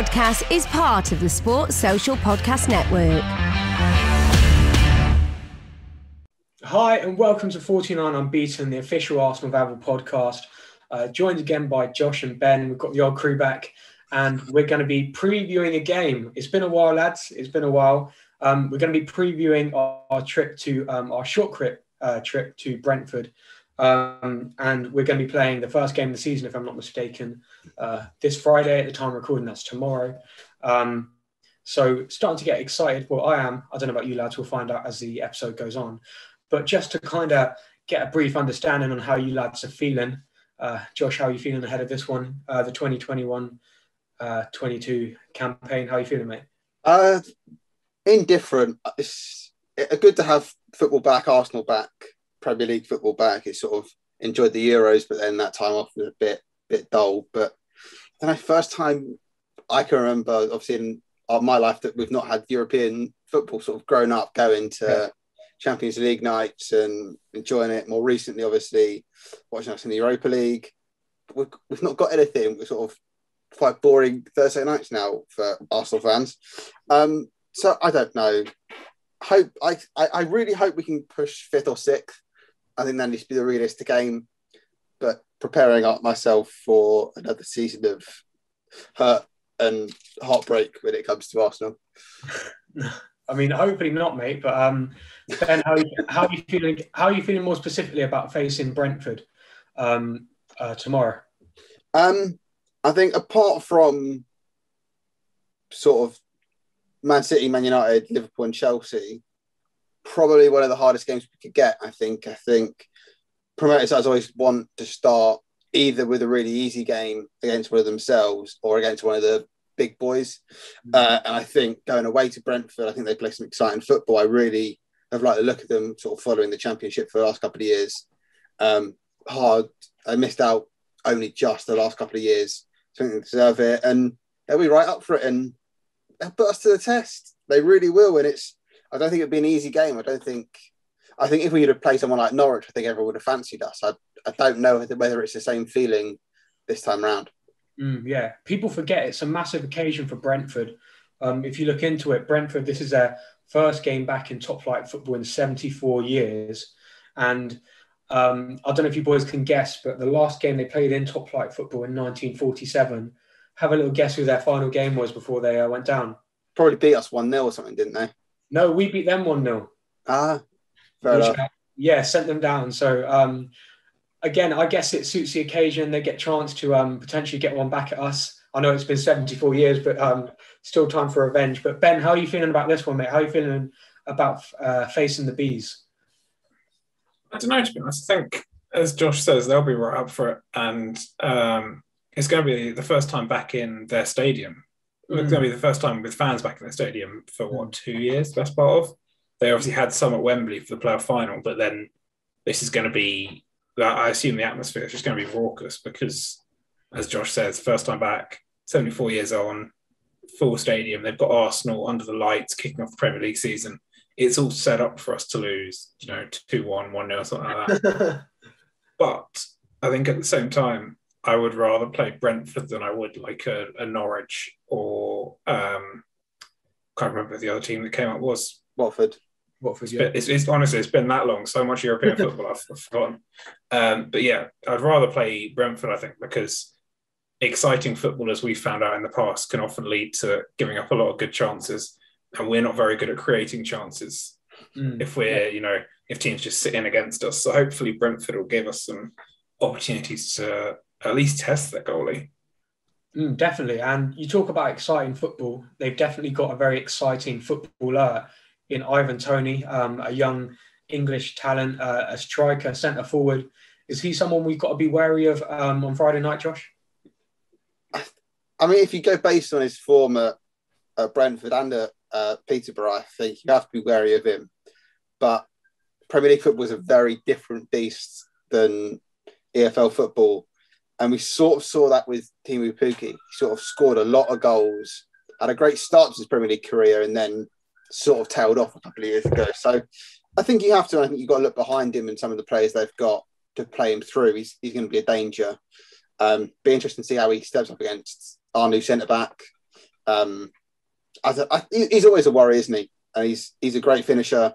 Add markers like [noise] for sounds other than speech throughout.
podcast is part of the Sports Social Podcast Network. Hi, and welcome to 49 Unbeaten, the official Arsenal Vavel podcast. Uh, joined again by Josh and Ben. We've got the old crew back, and we're going to be previewing a game. It's been a while, lads. It's been a while. Um, we're going to be previewing our, our trip to um, our short trip uh, trip to Brentford. Um, and we're going to be playing the first game of the season, if I'm not mistaken, uh, this Friday at the time recording. That's tomorrow. Um, so starting to get excited. Well, I am. I don't know about you lads. We'll find out as the episode goes on. But just to kind of get a brief understanding on how you lads are feeling. Uh, Josh, how are you feeling ahead of this one, uh, the 2021 uh, 22 campaign? How are you feeling, mate? Uh, indifferent. It's good to have football back, Arsenal back, Premier League football back. It's sort of enjoyed the Euros, but then that time off was a bit bit dull. But then I first time I can remember, obviously in my life, that we've not had European football sort of grown up going to yeah. Champions League nights and enjoying it. More recently, obviously, watching us in the Europa League. We've, we've not got anything. We're sort of quite boring Thursday nights now for Arsenal fans. Um, so I don't know. Hope I, I, I really hope we can push fifth or sixth. I think that needs to be the realistic aim. But preparing up myself for another season of hurt and heartbreak when it comes to Arsenal. [laughs] I mean, hopefully not, mate. But um, Ben, how, how are you feeling? How are you feeling more specifically about facing Brentford um, uh, tomorrow? Um, I think apart from sort of Man City, Man United, Liverpool, and Chelsea, probably one of the hardest games we could get. I think. I think promoters as always want to start either with a really easy game against one of themselves or against one of the big boys. Mm. Uh, and I think going away to Brentford, I think they play some exciting football. I really have liked the look of them sort of following the championship for the last couple of years. Um, hard. I missed out only just the last couple of years. So I think they deserve it. And they'll be right up for it. And they'll put us to the test. They really will. And it's, I don't think it'd be an easy game. I don't think, I think if we would have played someone like Norwich, I think everyone would have fancied us. I, I don't know whether it's the same feeling this time round. Mm, yeah, people forget it's a massive occasion for Brentford. Um, if you look into it, Brentford, this is their first game back in top flight football in 74 years. And um, I don't know if you boys can guess, but the last game they played in top flight football in 1947, have a little guess who their final game was before they uh, went down. Probably beat us 1 0 or something, didn't they? No, we beat them 1 0. Ah, fair Which, enough. Yeah, sent them down. So, um, again, I guess it suits the occasion. They get chance to um, potentially get one back at us. I know it's been 74 years, but um, still time for revenge. But Ben, how are you feeling about this one, mate? How are you feeling about uh, facing the bees? I don't know, to be honest. I think, as Josh says, they'll be right up for it. And um, it's going to be the first time back in their stadium. Mm. It's going to be the first time with fans back in the stadium for what, two years, best part of? They obviously had some at Wembley for the playoff final, but then this is going to be, I assume the atmosphere is just going to be raucous because, as Josh says, first time back, 74 years on, full stadium. They've got Arsenal under the lights kicking off the Premier League season it's all set up for us to lose, you know, 2 1, 1 0, something like that. [laughs] but I think at the same time, I would rather play Brentford than I would like a, a Norwich or um, can't remember the other team that came up was Watford. Watford, it's, been, it's, it's, honestly it's been that long. So much European [laughs] football I've, I've forgotten. Um, but yeah, I'd rather play Brentford. I think because exciting football, as we found out in the past, can often lead to giving up a lot of good chances and we're not very good at creating chances mm. if we're you know if teams just sit in against us. So hopefully Brentford will give us some opportunities to at least test their goalie. Mm, definitely, and you talk about exciting football. They've definitely got a very exciting footballer in Ivan Toney, um, a young English talent, uh, a striker, centre forward. Is he someone we've got to be wary of um, on Friday night, Josh? I mean, if you go based on his form at, at Brentford and at uh, Peterborough, I think you have to be wary of him. But Premier League football is a very different beast than EFL football. And we sort of saw that with Teemu Pukki. He sort of scored a lot of goals, had a great start to his Premier League career, and then sort of tailed off a couple of years ago. So I think you have to, I think you've got to look behind him and some of the players they've got to play him through. He's, he's going to be a danger. Um, be interesting to see how he steps up against our new centre back Um, he's always a worry, isn't he? And he's he's a great finisher.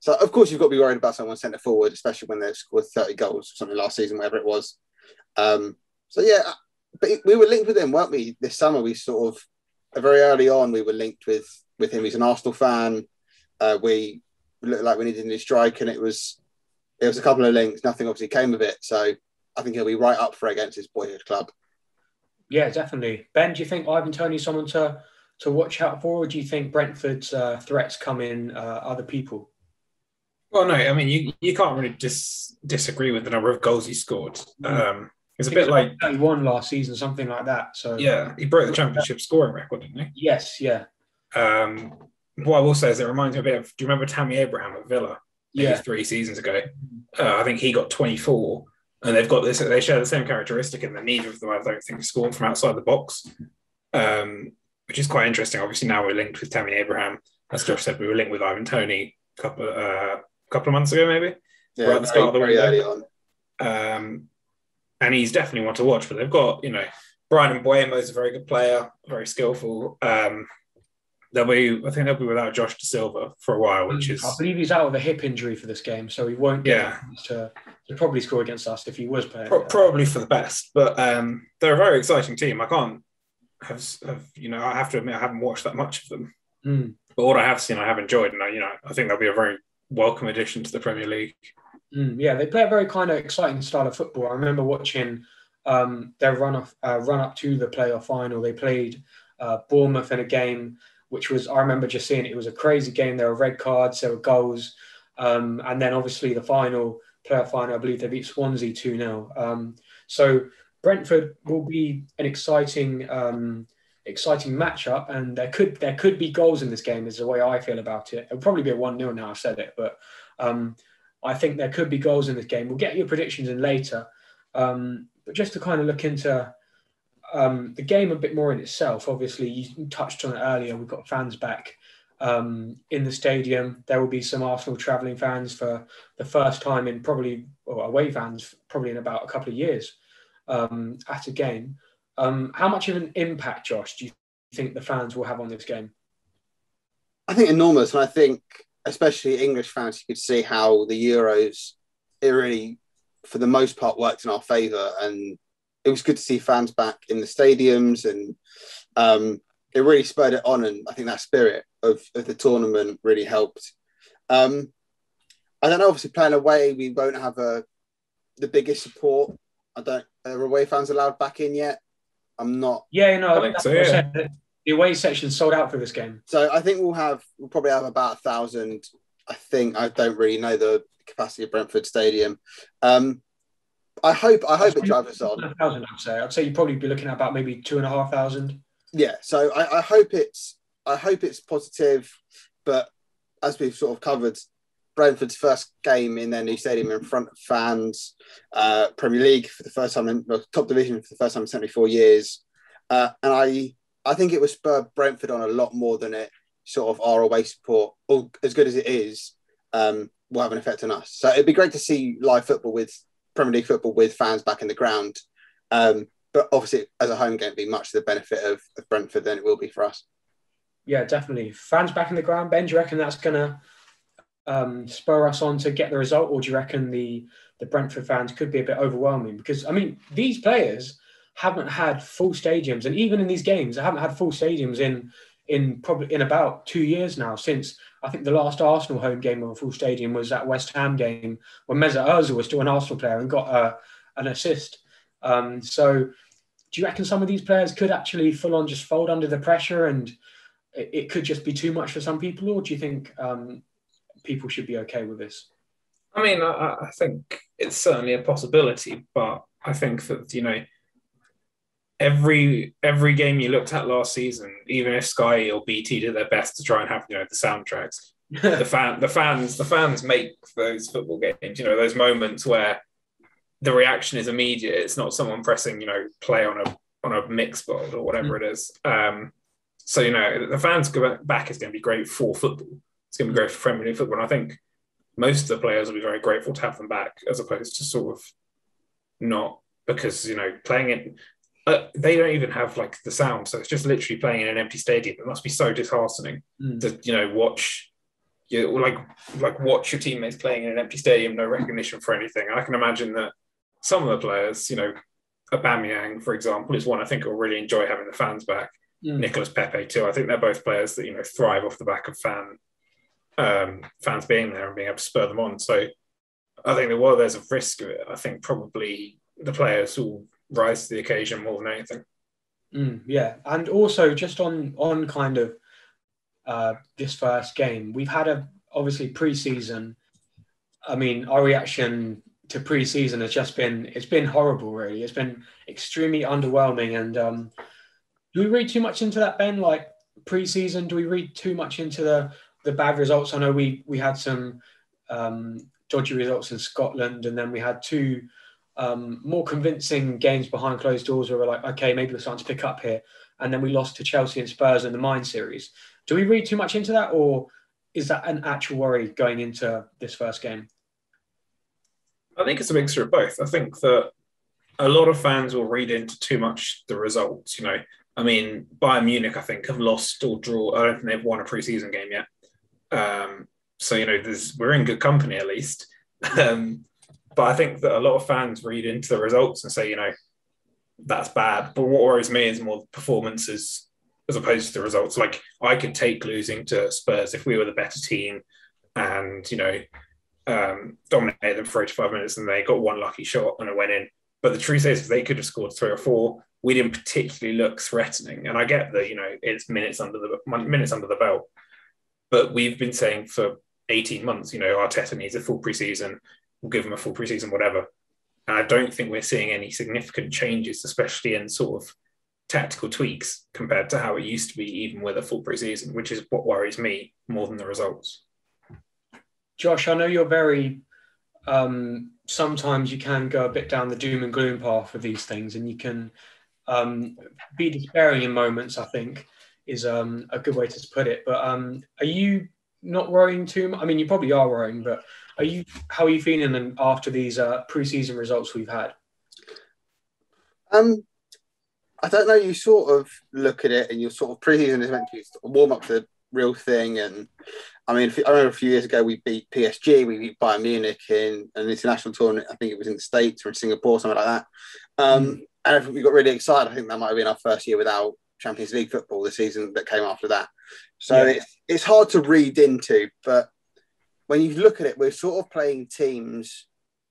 So of course you've got to be worried about someone centre forward, especially when they've scored 30 goals or something last season, whatever it was. Um, so yeah, but we were linked with him, weren't we? This summer, we sort of very early on we were linked with with him. He's an Arsenal fan. Uh, we looked like we needed a new strike, and it was it was a couple of links. Nothing obviously came of it. So I think he'll be right up for against his boyhood club. Yeah, definitely. Ben, do you think Ivan Toney is someone to to watch out for, or do you think Brentford's uh, threats come in uh, other people? Well, no, I mean you, you can't really dis- disagree with the number of goals he scored. Um, it's a bit like he won last season, something like that. So yeah, he broke the championship scoring record, didn't he? Yes, yeah. Um, what I will say is it reminds me a bit of. Do you remember Tammy Abraham at Villa? Yeah, three seasons ago. Uh, I think he got 24, and they've got this. They share the same characteristic, and the neither of them, I don't think, scoring from outside the box, um, which is quite interesting. Obviously, now we're linked with Tammy Abraham. As Josh said, we were linked with Ivan Toney a couple uh, couple of months ago, maybe. Yeah, right at the start of the very early on. Um, and he's definitely one to watch. But they've got, you know, Bryan Mbeumo is a very good player, very skillful. Um, they'll be, I think they'll be without Josh Dasilva for a while, which is. I believe he's out with a hip injury for this game, so he won't get yeah. to, to probably score against us if he was playing. Pro- probably for the best, but um, they're a very exciting team. I can't have, have, you know, I have to admit I haven't watched that much of them, mm. but what I have seen, I have enjoyed, and I, you know, I think they'll be a very welcome addition to the Premier League. Mm, yeah, they play a very kind of exciting style of football. I remember watching um, their run off, uh, run up to the playoff final. They played uh, Bournemouth in a game which was I remember just seeing it, it was a crazy game. There were red cards, there were goals, um, and then obviously the final playoff final. I believe they beat Swansea two 0 um, So Brentford will be an exciting. Um, exciting matchup, and there could there could be goals in this game. Is the way I feel about it. It'll probably be a one 0 now. I've said it, but um, I think there could be goals in this game. We'll get your predictions in later. Um, but just to kind of look into um, the game a bit more in itself, obviously, you touched on it earlier. We've got fans back um, in the stadium. There will be some Arsenal travelling fans for the first time in probably, or away fans, probably in about a couple of years um, at a game. Um, how much of an impact, Josh, do you think the fans will have on this game? I think enormous. And I think especially English fans, you could see how the Euros, it really, for the most part, worked in our favour. And it was good to see fans back in the stadiums and um, it really spurred it on. And I think that spirit of, of the tournament really helped. Um, I don't know, obviously, playing away, we won't have a, the biggest support. I don't, are away fans allowed back in yet? I'm not. Yeah, you know, I think so, yeah the away section sold out for this game. So I think we'll have we'll probably have about a thousand. I think I don't really know the capacity of Brentford Stadium. Um, I hope I hope it drives us on. A thousand, I'd say. I'd say you'd probably be looking at about maybe two and a half thousand. Yeah, so I, I hope it's I hope it's positive, but as we've sort of covered, Brentford's first game in their new stadium in front of fans, uh, Premier League for the first time in well, top division for the first time in 74 years. Uh, and I I think it was spur Brentford on a lot more than it sort of our away support, or as good as it is, um, will have an effect on us. So it'd be great to see live football with Premier League football with fans back in the ground. Um, but obviously, as a home game, it'd be much to the benefit of, of Brentford than it will be for us. Yeah, definitely. Fans back in the ground. Ben, do you reckon that's going to um, spur us on to get the result, or do you reckon the the Brentford fans could be a bit overwhelming? Because I mean, these players haven't had full stadiums, and even in these games, they haven't had full stadiums in in probably in about two years now. Since I think the last Arsenal home game with a full stadium was that West Ham game when Mesut Ozil was still an Arsenal player and got a, uh, an assist. Um, so, do you reckon some of these players could actually full on just fold under the pressure, and it, it could just be too much for some people, or do you think um, people should be okay with this? I mean, I, I think it's certainly a possibility, but I think that you know every every game you looked at last season, even if Sky or BT did their best to try and have you know the soundtracks, [laughs] the fan the fans the fans make those football games. You know those moments where the reaction is immediate. It's not someone pressing you know play on a on a mix board or whatever mm. it is. Um, so you know the fans go back is going to be great for football. It's going to be great for Premier League football. And I think most of the players will be very grateful to have them back, as opposed to sort of not because you know playing it uh, they don't even have like the sound, so it's just literally playing in an empty stadium. It must be so disheartening Mm. to you know watch you like like watch your teammates playing in an empty stadium, no recognition for anything. And I can imagine that some of the players, you know, Aubameyang, for example, is one I think will really enjoy having the fans back. Mm. Nicholas Pepe too. I think they're both players that you know thrive off the back of fan um, fans being there and being able to spur them on. So I think that while there's a risk of it, I think probably the players will rise to the occasion more than anything. Mm, yeah, and also just on on kind of uh, this first game, we've had a obviously preseason. I mean, our reaction to preseason has just been it's been horrible. Really, it's been extremely underwhelming. And um, do we read too much into that, Ben? Like preseason, do we read too much into the the bad results? I know we we had some um, dodgy results in Scotland, and then we had two um, more convincing games behind closed doors where we're like, okay, maybe we're starting to pick up here. And then we lost to Chelsea and Spurs in the Mind series. Do we read too much into that, or is that an actual worry going into this first game? I think it's a mixture of both. I think that a lot of fans will read into too much the results. You know, I mean, Bayern Munich, I think, have lost or draw. I don't think they've won a preseason game yet. Um, so you know, we're in good company at least. [laughs] Um, but I think that a lot of fans read into the results and say, you know, that's bad. But what worries me is more performances as opposed to the results. Like I could take losing to Spurs if we were the better team, and you know, um, dominated them for 85 minutes and they got one lucky shot and it went in. But the truth is, they could have scored three or four, we didn't particularly look threatening. And I get that, you know, it's minutes under the minutes under the belt. But we've been saying for 18 months, you know, Arteta needs a full preseason. We'll give him a full preseason, whatever. And I don't think we're seeing any significant changes, especially in sort of tactical tweaks compared to how it used to be, even with a full preseason, which is what worries me more than the results. Josh, I know you're very. Um, sometimes you can go a bit down the doom and gloom path with these things, and you can um, be despairing in moments. I think is um, a good way to put it. But um, are you not worrying too much? I mean, you probably are worrying, but are you? How are you feeling after these uh, preseason results we've had? Um, I don't know. You sort of look at it, and your sort of preseason is meant to be warm up to the real thing. And I mean, I remember a few years ago we beat PSG, we beat Bayern Munich in an international tournament. I think it was in the States or in Singapore, something like that. Um, mm. And we got really excited. I think that might have been our first year without Champions League football. The season that came after that, so yeah. it's it's hard to read into. But when you look at it, we're sort of playing teams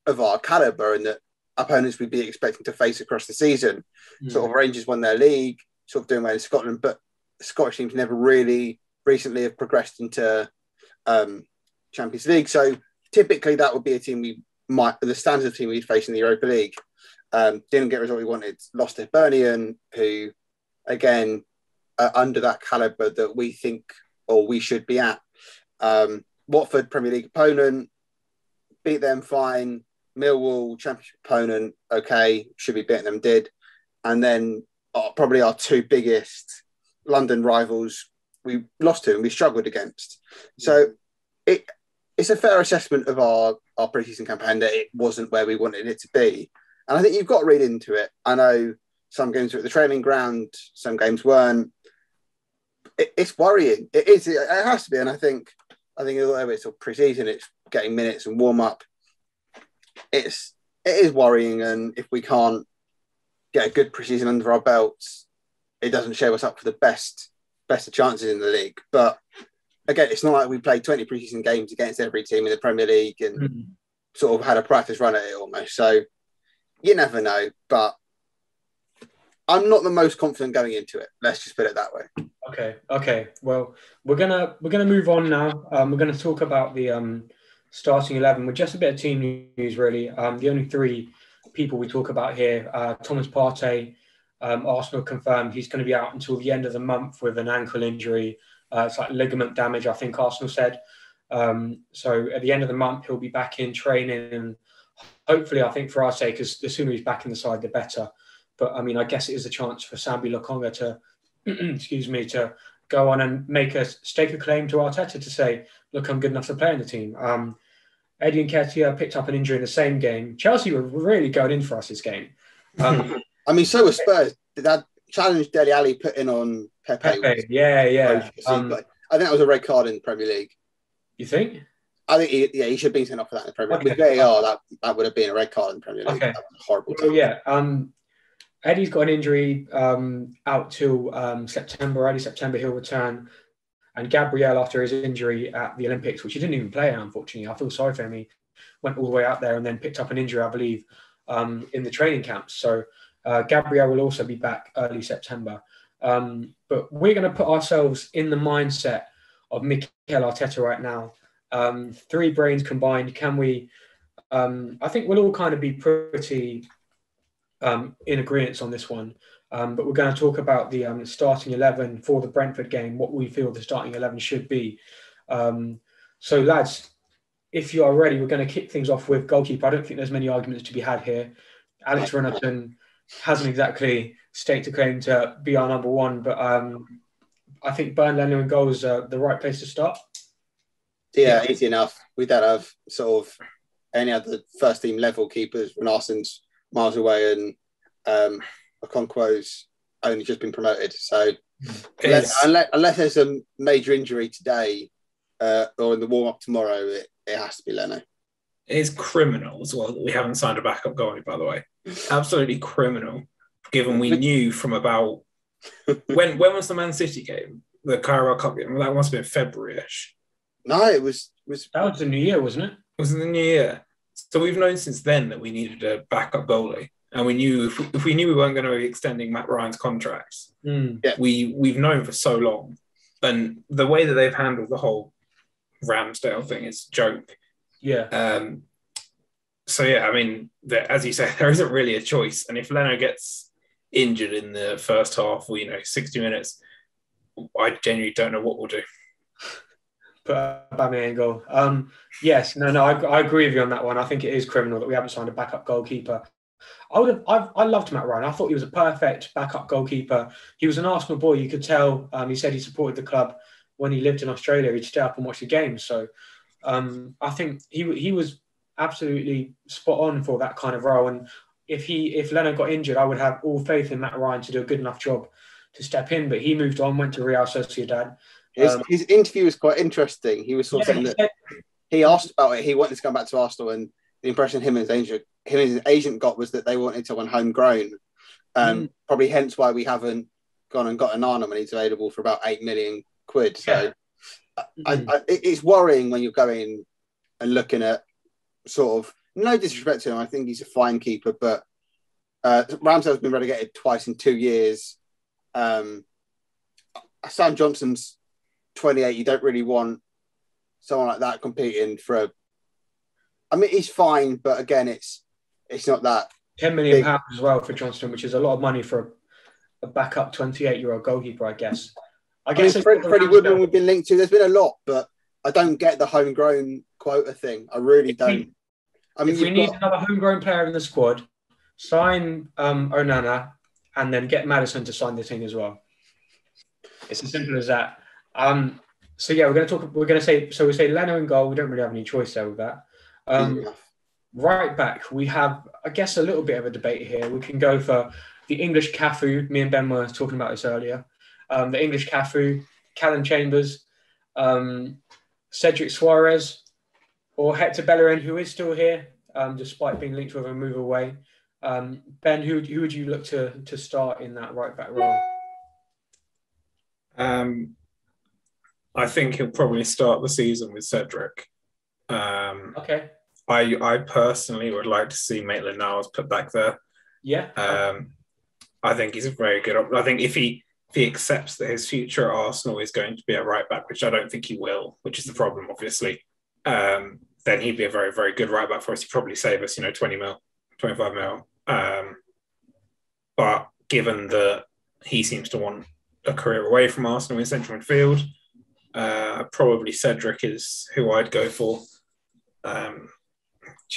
of our caliber and that opponents we'd be expecting to face across the season. Mm. Sort of Rangers won their league, sort of doing well in Scotland, but Scottish teams never really recently have progressed into um, Champions League. So typically that would be a team we might, the standard of team we'd face in the Europa League. Um, didn't get the result we wanted. Lost to Hibernian, who again under that caliber that we think or we should be at. Um, Watford Premier League opponent, beat them fine. Millwall Championship opponent, okay, should be beating them, did. And then uh, probably our two biggest London rivals, we lost to and we struggled against. So it it's a fair assessment of our our preseason campaign that it wasn't where we wanted it to be. And I think you've got to read into it. I know some games were at the training ground, some games weren't. It, it's worrying. It is. It has to be. And I think I think although it's all preseason, it's getting minutes and warm up. It's it is worrying, and if we can't get a good preseason under our belts, it doesn't show us up for the best best of chances in the league. But again, it's not like we played 20 preseason games against every team in the Premier League and mm-hmm. sort of had a practice run at it almost. So you never know. But I'm not the most confident going into it. Let's just put it that way. Okay. Okay. Well, we're gonna we're gonna move on now. Um, we're gonna talk about the um, starting eleven with just a bit of team news, really. Um, the only three people we talk about here: uh, Thomas Partey. Um, Arsenal confirmed he's going to be out until the end of the month with an ankle injury. Uh, it's like ligament damage, I think Arsenal said. Um, so at the end of the month, he'll be back in training, and hopefully, I think for our sake, as the sooner he's back in the side, the better. But I mean, I guess it is a chance for Sambi Lokonga to, excuse me, to go on and make a stake a claim to Arteta to say, look, I'm good enough to play in the team. Um, Eddie Nketiah picked up an injury in the same game. Chelsea were really going in for us this game. Um, [laughs] I mean, so was Spurs. that challenge Dele Alli put in on Pepe. Pepe, was yeah, yeah. Um, got- I think that was a red card in the Premier League. you think? I think he, yeah, he should have been sent off for that in the Premier League. Okay. With VAR, that, that would have been a red card in the Premier League. Okay. That was a horrible. Well, yeah. Um, Eddie's got an injury um, out till um, September. Early September, he'll return. And Gabriel, after his injury at the Olympics, which he didn't even play unfortunately, I feel sorry for him. He went all the way out there and then picked up an injury, I believe, um, in the training camps. So uh, Gabriel will also be back early September. Um, but we're going to put ourselves in the mindset of Mikel Arteta right now. Um, three brains combined. Can we? Um, I think we'll all kind of be pretty um, in agreement on this one. Um, but we're going to talk about the um, starting 11 for the Brentford game, what we feel the starting 11 should be. Um, so, lads, if you are ready, we're going to kick things off with goalkeeper. I don't think there's many arguments to be had here. Alex Runarsson hasn't exactly staked a claim to be our number one, but um, I think Bernd Leno and goal is uh, the right place to start. Yeah, easy enough. We don't have sort of any other first team level keepers. Runarsson's miles away and um, Okonkwo's only just been promoted. So unless, unless, unless there's a major injury today uh, or in the warm up tomorrow, it, it has to be Leno. It is criminal as well that we haven't signed a backup goalie, by the way. [laughs] Absolutely criminal, given we knew from about [laughs] when when was the Man City game? The Carabao Cup game? Well, that must have been February-ish. No, it was was That was the new year, wasn't it? It was in the new year. So we've known since then that we needed a backup goalie. And we knew if we, if we knew we weren't going to be extending Mat Ryan's contracts, Mm. we we've known for so long. And the way that they've handled the whole Ramsdale thing is a joke. Yeah. Um, so yeah, I mean, there, as you say, [laughs] there isn't really a choice. And if Leno gets injured in the first half, or you know, sixty minutes, I genuinely don't know what we'll do. Put Aubameyang goal. Um, yes, no, no, I, I agree with you on that one. I think it is criminal that we haven't signed a backup goalkeeper. I would have, I've, I loved Mat Ryan. I thought he was a perfect backup goalkeeper. He was an Arsenal boy. You could tell. Um, he said he supported the club when he lived in Australia. He'd stay up and watch the games. So um, I think he he was absolutely spot on for that kind of role. And if he if Leno got injured, I would have all faith in Mat Ryan to do a good enough job to step in. But he moved on, went to Real Sociedad. His, Um, his interview was quite interesting. He was sort of saying that he asked about it. He wanted to come back to Arsenal, and the impression him and his agent, him and his agent got was that they wanted someone homegrown. Um, Probably hence why we haven't gone and got Onana when he's available for about eight million quid. So Yeah. I, I, it's worrying when you're going and looking at sort of no disrespect to him. I think he's a fine keeper, but uh, Ramsdale's been relegated twice in two years. Um, Sam Johnstone's 28. You don't really want someone like that competing for a. I mean, he's fine, but again, it's it's not that. 10 million Big- pounds as well for Johnstone, which is a lot of money for a, a backup 28 year old goalkeeper, I guess. I I mean, guess it's- Fred, Freddie Woodman we've been linked to. There's been a lot, but I don't get the homegrown quota thing. I really If don't. I mean, if we you've need another homegrown player in the squad, sign um, Onana and then get Madison to sign the team as well. It's as simple as that. Um, so yeah, we're going to talk. We're going to say so. We say Leno in goal. We don't really have any choice there with that. Um. Right back, we have, I guess, a little bit of a debate here. We can go for the English Cafu. Me and Ben were talking about this earlier. Um, the English Cafu, Callum Chambers, um, Cedric Soares, or Hector Bellerin, who is still here, um, despite being linked with a move away. Um, ben, who, who would you look to to start in that right back role? Um, I think he'll probably start the season with Cedric. Um, Okay. I I personally would like to see Maitland Niles put back there. Yeah. Um, I think he's a very good. op- I think if he if he accepts that his future at Arsenal is going to be a right back, which I don't think he will, which is the problem, obviously, um, then he'd be a very very good right back for us. He'd probably save us, you know, twenty mil, twenty five mil. Um, but given that he seems to want a career away from Arsenal in central midfield, uh, probably Cedric is who I'd go for. Um,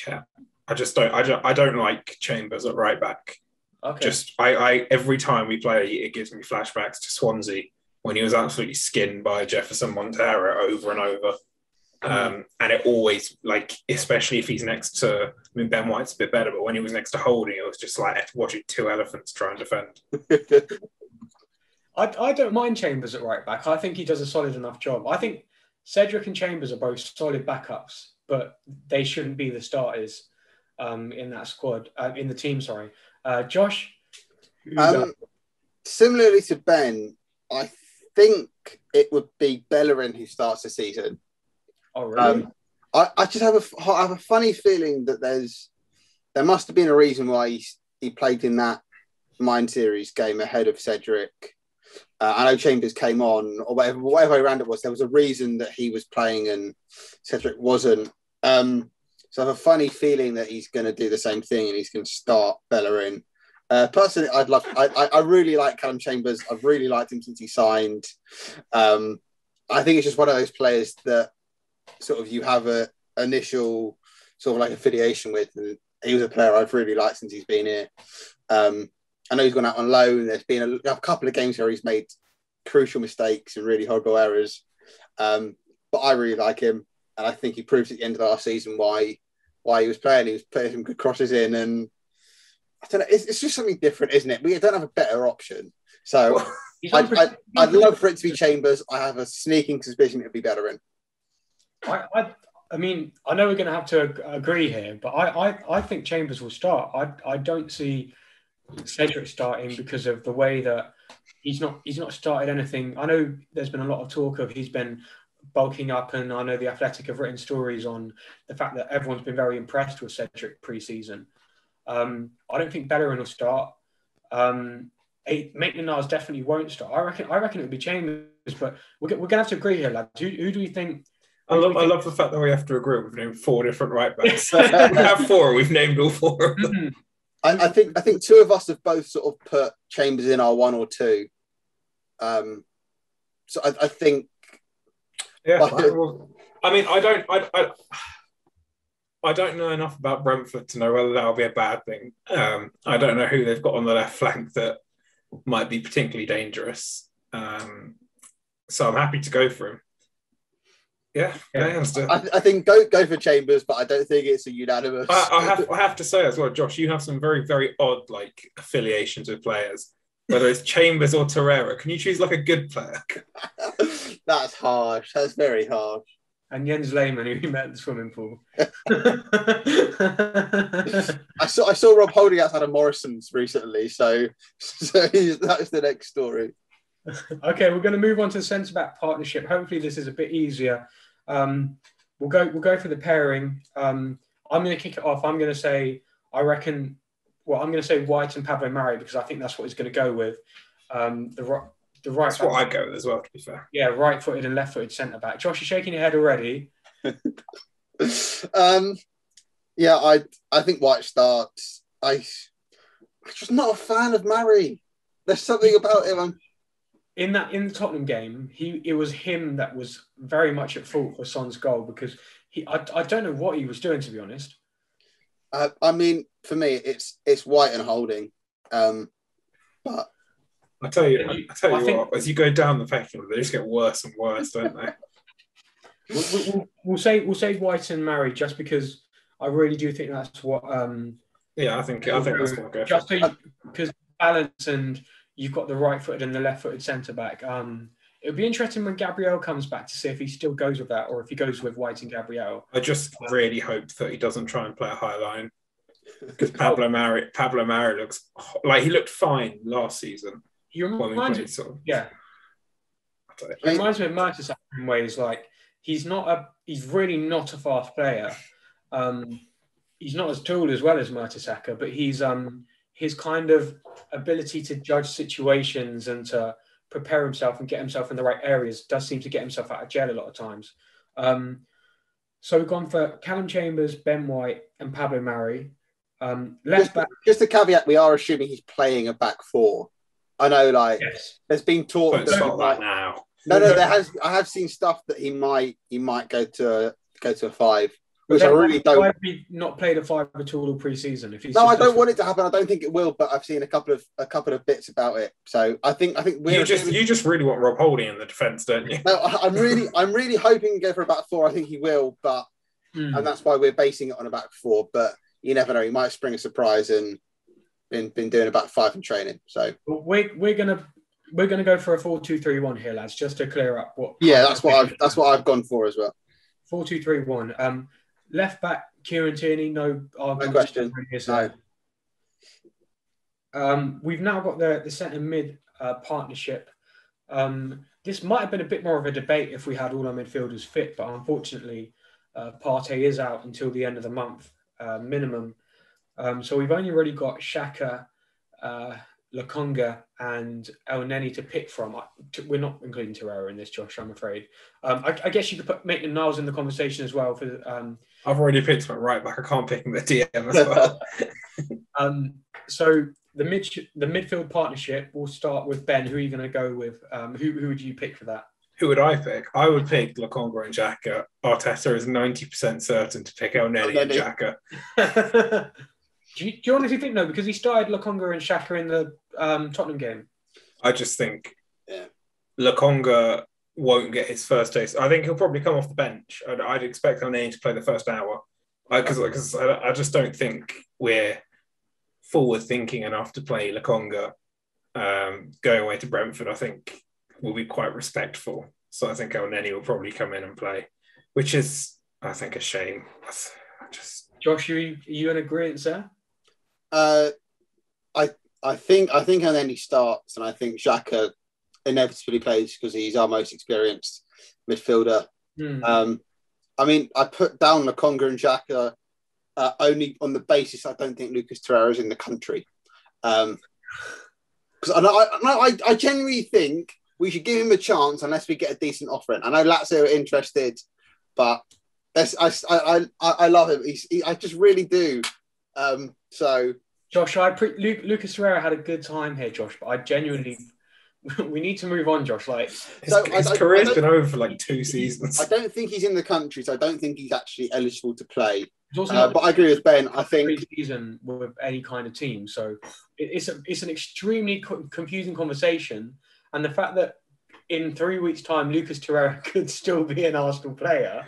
yeah, I just don't. I don't. I don't like Chambers at right back. okay. Just I, I every time we play, it gives me flashbacks to Swansea when he was absolutely skinned by Jefferson Montero over and over. Um, and it always like, especially if he's next to, I mean, Ben White's a bit better, but when he was next to Holding, it was just like watching two elephants try and defend. [laughs] I, I don't mind Chambers at right back. I think he does a solid enough job. I think Cedric and Chambers are both solid backups, but they shouldn't be the starters um, in that squad, uh, in the team, sorry. Uh, Josh? Um, similarly to Ben, I think it would be Bellerin who starts the season. oh, really? Um, I, I just have a, I have a funny feeling that there's there must have been a reason why he, he played in that Mind Series game ahead of Cedric. Uh, I know Chambers came on, or whatever, whatever way it was. There was a reason that he was playing and Cedric wasn't. Um, so I have a funny feeling that he's going to do the same thing and he's going to start Bellerin. Uh, personally, I'd love. I, I, I really like Callum Chambers. I've really liked him since he signed. Um, I think it's just one of those players that sort of you have a initial sort of like affiliation with. And he was a player I've really liked since he's been here. Um, I know he's gone out on loan. There's been a, a couple of games where he's made crucial mistakes and really horrible errors. Um, but I really like him, and I think he proved at the end of last season why why he was playing. He was putting some good crosses in, and I don't know. It's, it's just something different, isn't it? We don't have a better option. So [laughs] I'd, I'd, I'd love for it to be Chambers. I have a sneaking suspicion it'd be Bellerin. I, I, I mean, I know we're going to have to agree here, but I, I, I think Chambers will start. I, I don't see Cedric starting because of the way that he's not he's not started anything. I know there's been a lot of talk of he's been bulking up, and I know the Athletic have written stories on the fact that everyone's been very impressed with Cedric pre-season. Um, I don't think Bellerin will start. Um, Maitland-Niles definitely won't start. I reckon. I reckon it would be Chambers, but we're, we're going to have to agree here, lads. Who, who do we think? I love, I love the fact that we have to agree. We've named four different right backs. [laughs] we have four. We've named all four of them. I, I think I think two of us have both sort of put Chambers in our one or two. Um, so I, I think Yeah. Like- well, I mean, I don't. I, I, I don't know enough about Brentford to know whether that'll be a bad thing. Um, I don't know who they've got on the left flank that might be particularly dangerous. Um, so I'm happy to go for him. Yeah, Yeah. yeah. I, I, I think go go for Chambers, but I don't think it's a unanimous. I, I have [laughs] I have to say as well, Josh, you have some very very odd like affiliations with players. Whether it's Chambers or Torreira, can you choose like a good player? [laughs] That's harsh. That's very harsh. and Jens Lehmann, who we met at the swimming pool. [laughs] I saw I saw Rob Holding outside of Morrison's recently, so so that's the next story. okay, we're going to move on to the centre back partnership. Hopefully, this is a bit easier. Um, we'll go. We'll go for the pairing. Um, I'm going to kick it off. I'm going to say I reckon. Well, I'm going to say White and Pablo Mari because I think that's what he's going to go with. Um, the right, the right. That's what I go with as well. To be fair, Yeah, right-footed and left-footed centre back. Josh, you're shaking your head already. [laughs] um, yeah, I I think White starts. I I'm just not a fan of Murray. There's something about him. I'm, in that in the Tottenham game, he it was him that was very much at fault for Son's goal because he I, I don't know what he was doing to be honest. I, I mean, for me, it's it's White and Holding. Um, but I tell you, I, I tell you I think- what. As you go down the pecking order, they just get worse and worse, don't they? [laughs] [laughs] We'll, we'll, we'll say we'll say White and Murray just because I really do think that's what um Yeah, I think I think that's what I'll go for. just so because balance and you've got the right footed and the left footed centre back. Um, it would be interesting when Gabriel comes back to see if he still goes with that or if he goes with White and Gabriel. I just really hope that he doesn't try and play a high line because [laughs] Pablo Mari, Pablo Mari looks like he looked fine last season He when reminds me, sort of. yeah, I don't. He reminds me of Mertesacker in ways like he's not a he's really not a fast player. Um, he's not as tall as well as Mertesacker, but he's um his kind of ability to judge situations and to prepare himself and get himself in the right areas does seem to get himself out of jail a lot of times. Um, so we've gone for Callum Chambers, Ben White, and Pablo Mari. Um, left just, back, just a caveat: we are assuming he's playing a back four. I know, like, yes. there's been talk. Don't that he start that now. No, no, there has. I have seen stuff that he might he might go to go to a five which I really don't. have we not played a five at all all pre-season? If he's No, I don't want it to happen. I don't think it will, but I've seen a couple of a couple of bits about it. So I think I think we're You just you just really want Rob Holding in the defence, don't you? no, I- I'm really I'm really hoping to go for a back four. I think he will, but Hmm. and that's why we're basing it on a back four. But you never know; he might spring a surprise and been been doing a back five in training. So But we're we're gonna we're gonna go for a four two three one here, lads, just to clear up what. yeah, that's what I've that's what I've gone for as well. Four two three one. Um, left back Kieran Tierney, no argument. question. Yes, No. Um, we've now got the the centre mid uh, partnership. Um, this might have been a bit more of a debate if we had all our midfielders fit, but unfortunately, uh, Partey is out until the end of the month, uh, minimum. Um, so we've only really got Xhaka, uh, Lokonga, and Elneny to pick from. I- We're not including Torreira in this, Josh. I'm afraid. Um, I, I guess you could put Maitland Niles in the conversation as well for um, I've already picked my right back. I can't pick the DM as [laughs] well. Um, so the mid the midfield partnership will start with Ben. Who are you going to go with? Um, who who would you pick for that? Who would I pick? I would pick Lokonga and Xhaka. Arteta is 90% certain to pick Elneny and Elneny. [laughs] Do, you, do you honestly think no? Because he started Lokonga and Xhaka in the um, Tottenham game. I just think Yeah. Lokonga won't get his first taste. I think he'll probably come off the bench. I'd, I'd expect El to play the first hour because I, I just don't think we're forward thinking enough to play Lokonga um, going away to Brentford. I think will be quite respectful. So I think El will probably come in and play, which is I think a shame. I just Josh, are you, are you in agreement, sir? Uh, I I think I think and starts, and I think Xhaka inevitably plays because he's our most experienced midfielder. Hmm. Um, I mean, I put down Lokonga and Xhaka uh, only on the basis I don't think Lucas Torreira is in the country. Um, because I, I, I, I genuinely think we should give him a chance unless we get a decent offer in. I know Lazio are interested, but that's, I, I, I, I love him. He's, he, I just really do. Um, so Josh, I pre- Luke, Lucas Torreira had a good time here, Josh, but I genuinely [laughs] we need to move on, Josh. Like his, So, I- his I- I career's don't- been over for like two seasons. I don't think he's in the country, so I don't think he's actually eligible to play. Uh, but I agree with Ben. I think season with any kind of team. So it, it's a, it's an extremely co- confusing conversation, and the fact that in three weeks' time Lucas Torreira [laughs] could still be an Arsenal player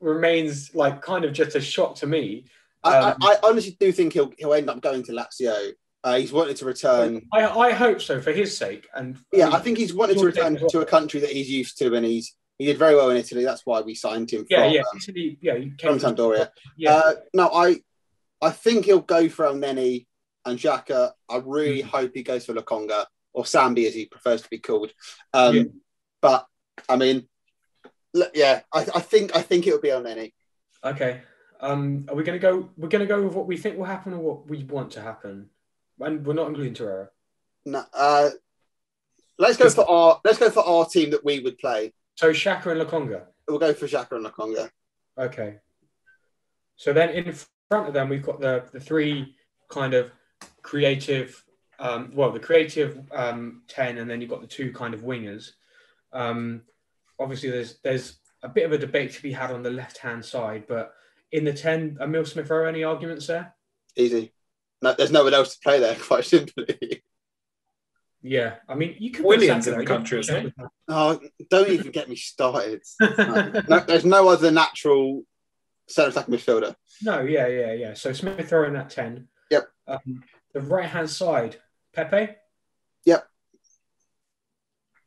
remains like kind of just a shock to me. I, Um, I, I honestly do think he'll he'll end up going to Lazio. Uh, he's wanted to return. I, I hope so for his sake. And Yeah, I think he's wanted to return well. to a country that he's used to, and he's he did very well in Italy. That's why we signed him yeah, from, yeah, um, Italy, yeah, he came from Sampdoria. Yeah, Uh, no, I I think he'll go for Elneny and Xhaka. I really Mm. hope he goes for Lokonga or Sambi as he prefers to be called. Um, Yeah. But I mean, l- yeah, I, I think I think it would be Elneny. Okay. Um, are we going to go? We're going to go with what we think will happen or what we want to happen, and we're not including Torreira. No, uh, let's go for our let's go for our team that we would play. So Xhaka and Lokonga. We'll go for Xhaka and Lokonga. Okay. So then in front of them, we've got the, the three kind of creative, um, well, the creative um, 10, and then you've got the two kind of wingers. Um, obviously, there's there's a bit of a debate to be had on the left hand side, but in the 10, Emil Smith Rowe, any arguments there? Easy. No, there's no one else to play there, [laughs] quite simply. Yeah. I mean, you can Williams put in the country, there. isn't he? Oh, don't even get me started. No, [laughs] no, there's no other natural centre attack midfielder. No, yeah, yeah, yeah. So Smith throwing in that 10. Yep. Um, the right hand side, Pepe? Yep.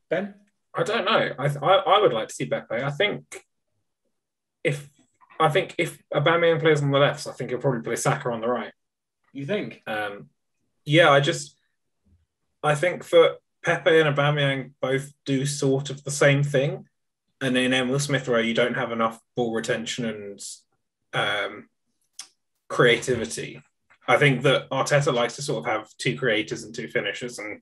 Ben? I don't know. I, I I would like to see Pepe. I think if I think if Aubameyang plays on the left, I think he'll probably play Saka on the right. You think? Um, yeah, I just I think that Pepe and Aubameyang both do sort of the same thing, and in Emil Smith Rowe, you don't have enough ball retention and um, creativity. I think that Arteta likes to sort of have two creators and two finishers, and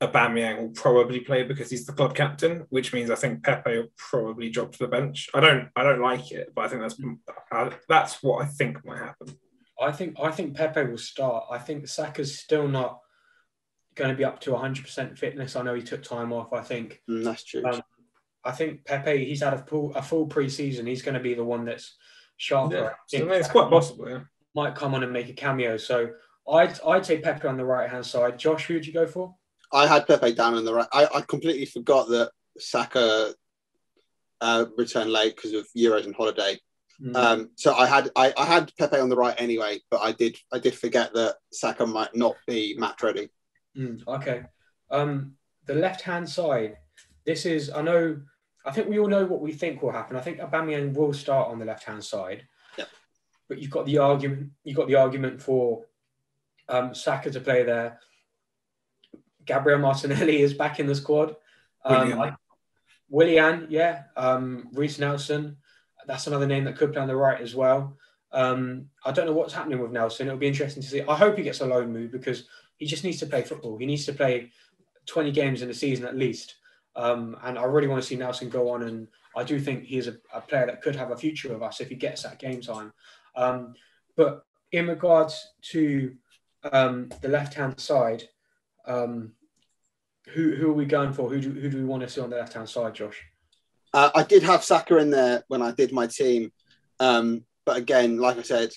Aubameyang will probably play because he's the club captain, which means I think Pepe will probably drop to the bench. I don't, I don't like it, but I think that's uh, that's what I think might happen. I think I think Pepe will start. I think Saka's still not going to be up to 100% fitness. I know he took time off. I think Mm, that's true. Um, I think Pepe, he's had a full, a full pre-season. He's going to be the one that's sharper. Yeah. So, I mean, it's quite possible. Yeah. might come on and make a cameo. So I'd I'd say Pepe on the right hand side. Josh, who'd you go for? I had Pepe down on the right. I, I completely forgot that Saka uh, returned late because of Euros and holiday. Mm. Um, so I had I, I had Pepe on the right anyway, but I did I did forget that Saka might not be match ready. Mm, okay. Um, the left hand side. This is I know. I think we all know what we think will happen. I think Aubameyang will start on the left hand side. Yep. But you've got the argument. You've got the argument for um, Saka to play there. Gabriel Martinelli [laughs] is back in the squad. Um, Willian. I- Willian, yeah. Um, Reiss Nelson. That's another name that could play on the right as well. Um, I don't know what's happening with Nelson. It'll be interesting to see. I hope he gets a loan move because he just needs to play football. He needs to play 20 games in the season at least. Um, and I really want to see Nelson go on. And I do think he's a, a player that could have a future with us if he gets that game time. Um, but in regards to um, the left hand side, um, who, who are we going for? Who do, who do we want to see on the left hand side, Josh? Uh, I did have Saka in there when I did my team, um, but again, like I said,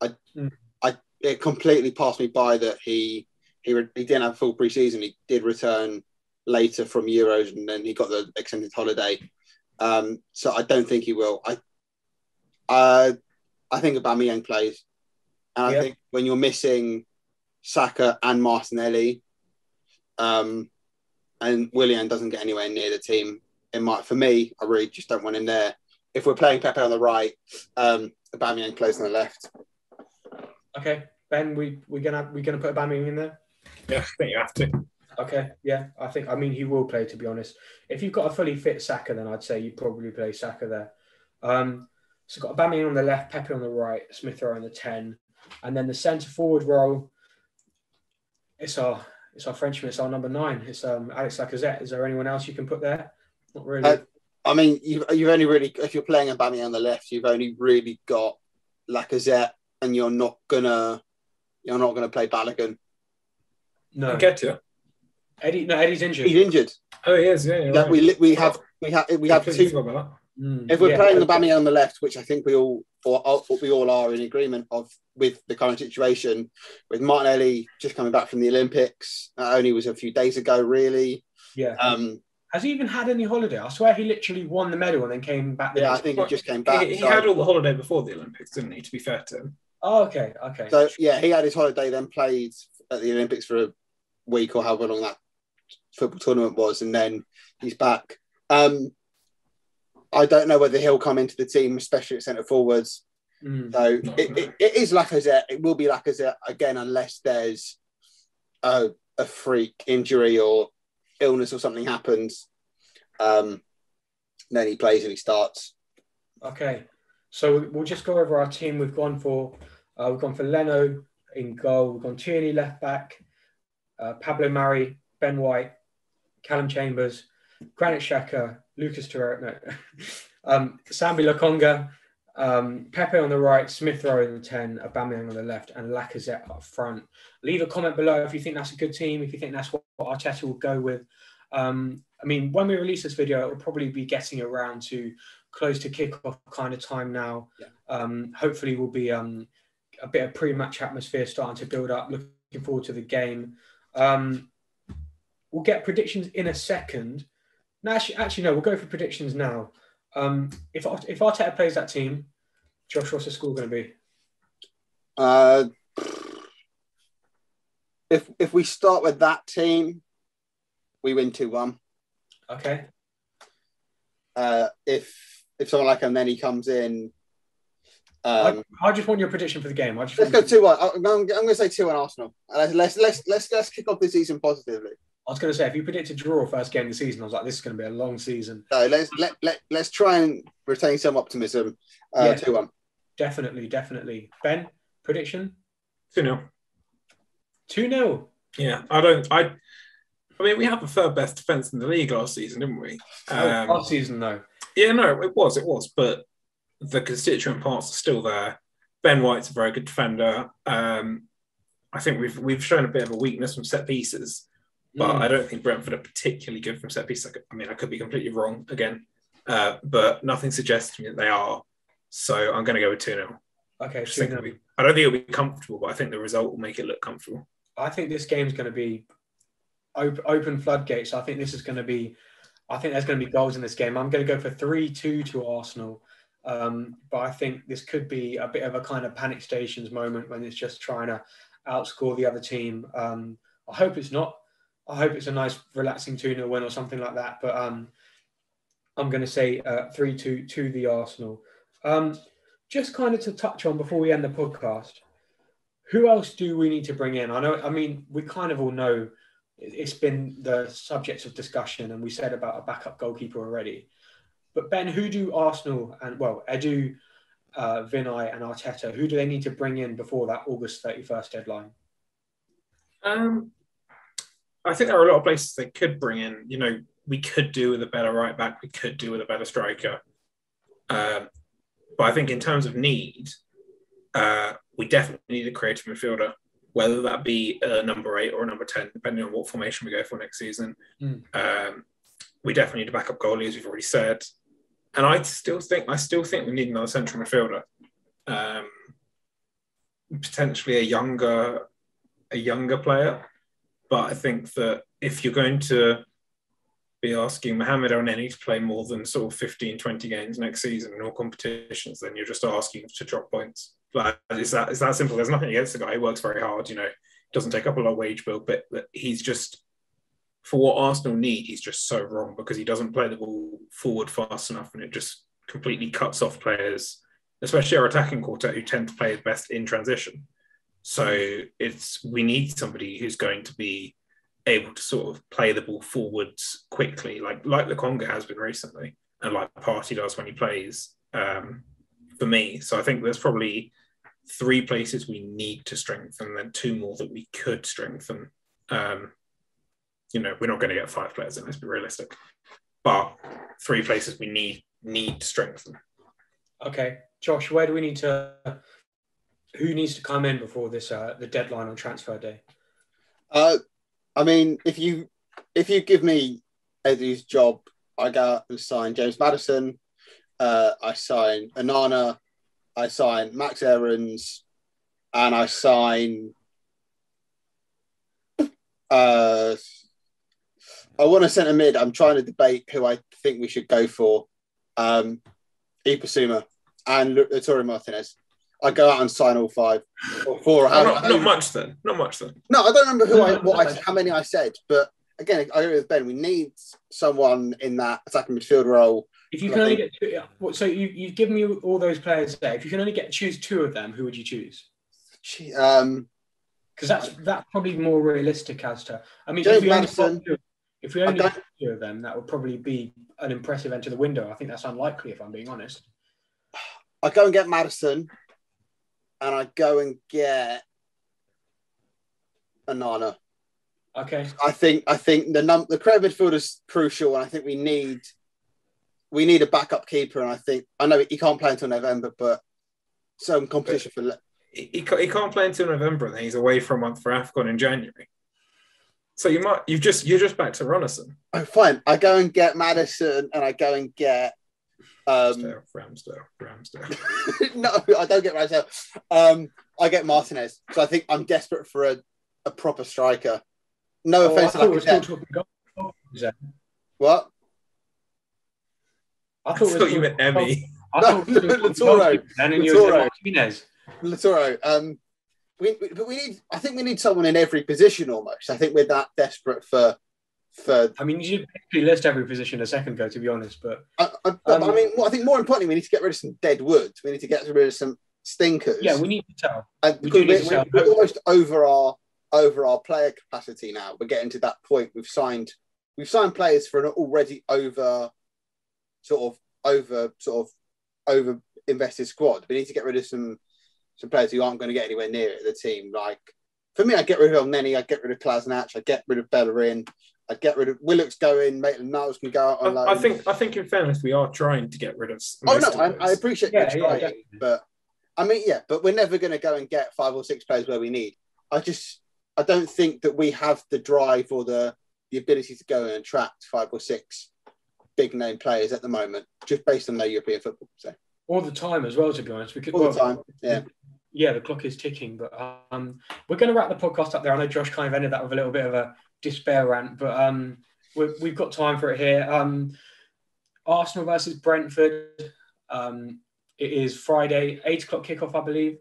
I Mm. I it completely passed me by that he he re- he didn't have a full preseason. He did return later from Euros, and then he got the extended holiday. Um, so I don't think he will. I uh, I think Aubameyang plays, and I Yeah. think when you're missing Saka and Martinelli, um, and Willian doesn't get anywhere near the team, it might for me. I really just don't want him there. If we're playing Pepe on the right, um, Aubameyang plays on the left. Okay, Ben, we we're gonna we're gonna put Aubameyang in there. Yeah, I think you have to. Okay, yeah, I think I mean he will play to be honest. If you've got a fully fit Saka, then I'd say you probably play Saka there. Um, so got Aubameyang on the left, Pepe on the right, Smith Rowe on the ten, and then the centre forward role. It's our it's our Frenchman. It's our number nine. It's um Alex Lacazette. Is there anyone else you can put there? Not really. Uh, I mean, you've, you've only really, if you're playing a Aubameyang on the left, you've only really got Lacazette, and you're not gonna, you're not gonna play Balogun. no, Get to Eddie. No, Eddie's injured. He's injured. Oh, he is. Yeah, you're Like right. we we have we have we have two. about Mm, If we're yeah. playing Aubameyang on the left, which I think we all or, or we all are in agreement of with the current situation, with Martinelli just coming back from the Olympics, that only was a few days ago, really. yeah. Um, Has he even had any holiday? I swear he literally won the medal and then came back. The yeah, I think he just came back. He, he so- had all the holiday before the Olympics, didn't he? To be fair to him. Oh, okay, okay. So yeah, he had his holiday, then played at the Olympics for a week or however long that football tournament was, and then he's back. Um, I don't know whether he'll come into the team, especially at centre forwards. Mm, So No, it, no. it, it is Lacazette. It will be Lacazette again, unless there's a, a freak injury or illness or something happens. Um, then he plays and he starts. Okay, so we'll just go over our team. We've gone for uh, we've gone for Leno in goal. We've gone Tierney left back, uh, Pablo Mari, Ben White, Callum Chambers, Granit Xhaka, Lucas Torreira, no, [laughs] um, Sambi Lokonga, um, Pepe on the right, Smith Rowe in the ten, Aubameyang on the left, and Lacazette up front. Leave a comment below if you think that's a good team. If you think that's what, what Arteta will go with. Um, I mean, when we release this video, it will probably be getting around to close to kickoff kind of time now. Yeah. Um, hopefully, will be um, a bit of pre-match atmosphere starting to build up. Looking forward to the game. Um, we'll get predictions in a second. No, actually, actually, no. We'll go for predictions now. Um, if if Arteta plays that team, Josh, what's the score going to be? Uh, if if we start with that team, we win two one. Okay. Uh, if if someone like Elneny comes in, um, I, I just want your prediction for the game. I just let's go two one. I'm, I'm going to say two one Arsenal. Uh, Let's let's let's let's kick off the season positively. I was going to say if you predict a draw first game of the season, I was like, this is going to be a long season. So let's let let let's try and retain some optimism. Uh, Yeah. Two one. Definitely, definitely. Ben, prediction 2 0. two 0 Yeah, I don't. I. I mean, we had the third best defense in the league last season, didn't we? Um, last season though. Yeah, no, it was, it was, but the constituent parts are still there. Ben White's a very good defender. Um, I think we've we've shown a bit of a weakness from set pieces, but Mm. I don't think Brentford are particularly good from set pieces. I, could- I mean, I could be completely wrong again, uh, but nothing suggests to me that they are. So I'm going to go with 2 0. Okay, I, think be- I don't think it'll be comfortable, but I think the result will make it look comfortable. I think this game's going to be open, open floodgates. I think this is going to be. I think there's going to be goals in this game. I'm going to go for three-two to Arsenal, um, but I think this could be a bit of a kind of panic stations moment when it's just trying to outscore the other team. Um, I hope it's not. I hope it's a nice, relaxing 2 0 win or something like that. But um, I'm going to say uh, 3 2 to the Arsenal. Um, just kind of to touch on before we end the podcast, who else do we need to bring in? I know, I mean, we kind of all know it- it's been the subject of discussion, and we said about a backup goalkeeper already. But Ben, who do Arsenal and well, Edu, uh, Vinai, and Arteta, who do they need to bring in before that August 31st deadline? Um, I think there are a lot of places they could bring in. You know, we could do with a better right back. We could do with a better striker. Um, but I think in terms of need, uh, we definitely need a creative midfielder, whether that be a number eight or a number ten, depending on what formation we go for next season. Mm. Um, we definitely need a backup goalie, as we've already said. And I still think I still think we need another central midfielder. Um, potentially a younger a younger player. But I think that if you're going to be asking Mohamed Elneny to play more than sort of 15, 20 games next season in all competitions, then you're just asking to drop points. Like it's that it's that simple. There's nothing against the guy. He works very hard, you know, doesn't take up a lot of wage bill, but but he's just for what Arsenal need, he's just so wrong because he doesn't play the ball forward fast enough and it just completely cuts off players, especially our attacking quartet who tend to play best in transition. So it's we need somebody who's going to be able to sort of play the ball forwards quickly, like like Lokonga has been recently, and like Partey does when he plays. Um, for me, so I think there's probably three places we need to strengthen, and then two more that we could strengthen. Um, you know, we're not going to get five players in. Let's be realistic, but three places we need need to strengthen. Okay, Josh, where do we need to? Who needs to come in before this uh, the deadline on transfer day? Uh, I mean, if you if you give me Edu's job, I go and sign James Maddison. Uh, I sign Onana. I sign Max Aarons, and I sign. Uh, I want to send a centre mid. I'm trying to debate who I think we should go for. Um, Yves Bissouma and Lautaro Martinez. I go out and sign all five or four. Not, not much then. Not much then. No, I don't remember who I, what I, how many I said, but again, I agree with Ben. We need someone in that attacking midfield role. If you can only get two, so you you've given me all those players there. If you can only get choose two of them, who would you choose? Gee, Um, Because that's that's probably more realistic as to. I mean, James if we only Maddison. two, if we only don't- got two of them, that would probably be an impressive end to the window. I think that's unlikely, if I'm being honest. I go and get Maddison, and I go and get Onana. Okay, I think I think the num the creative midfield is crucial, and I think we need we need a backup keeper. And I think I know he can't play until November, but some competition for. le- He, he, can't, play until November, and then he's away for a month for Afcon in January. So you might you've just you're just back to Runarsson. Oh, fine. I go and get Maddison, and I go and get. Um, Ramsdale, Ramsdale, Ramsdale. [laughs] no, I don't get myself. Um, I get Martinez. because I think I'm desperate for a, a proper striker. No Oh, I offense thought we to were still Lacazette. talking goalkeepers. What? I I thought, we thought you meant Emmy. I thought we were still [laughs] Lautaro. then, and you were. Martinez. Lautaro. Um, we, we- but we need. I think we need someone in every position almost. I think we're that desperate for for. I mean, you should basically list every position a second ago, to be honest. But I, I, Um, I mean, well, I think more importantly, we need to get rid of some dead wood. We need to get rid of some stinkers. yeah, we need to tell. And we because do need we're, to we're, sell. we're almost over our over our player capacity now. We're getting to that point. We've signed we've signed players for an already over sort of over sort of over invested squad. We need to get rid of some some players who aren't going to get anywhere near it. The team like for me, I get rid of Elneny, I get rid of Kolasinac, I get rid of Bellerin, I get rid of Willock's going, Maitland Niles can go out on loan. I, I think I think in fairness we are trying to get rid of. Oh no, of I, I appreciate Yeah, you yeah, trying, definitely. but I mean, yeah, but we're never going to go and get five or six players where we need. I just, I don't think that we have the drive or the the ability to go and attract five or six big name players at the moment, just based on their European football. So all the time as well. To be honest, because all the time. Yeah. Yeah, the clock is ticking, but um, we're going to wrap the podcast up there. I know Josh kind of ended that with a little bit of a despair rant, but um, we have got time for it here. Um, Arsenal versus Brentford. Um, it is Friday, eight o'clock kickoff, I believe.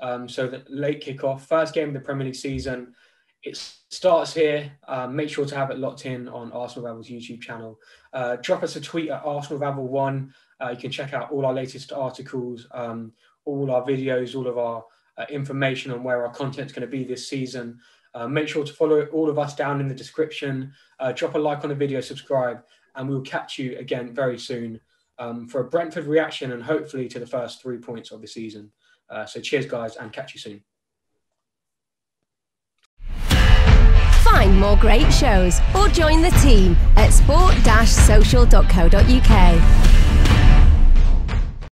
Um, so the late kickoff, first game of the Premier League season. It starts here. Um, make sure to have it locked in on Arsenal Vavel's YouTube channel. Uh, drop us a tweet at Arsenal Ravel One. Uh, you can check out all our latest articles, um, all our videos, all of our uh, information on where our content is going to be this season. Uh, make sure to follow all of us down in the description. Uh, drop a like on the video, subscribe, and we'll catch you again very soon um, for a Brentford reaction and hopefully to the first three points of the season. Uh, so cheers, guys, and catch you soon. Find more great shows or join the team at sport-social.co.uk.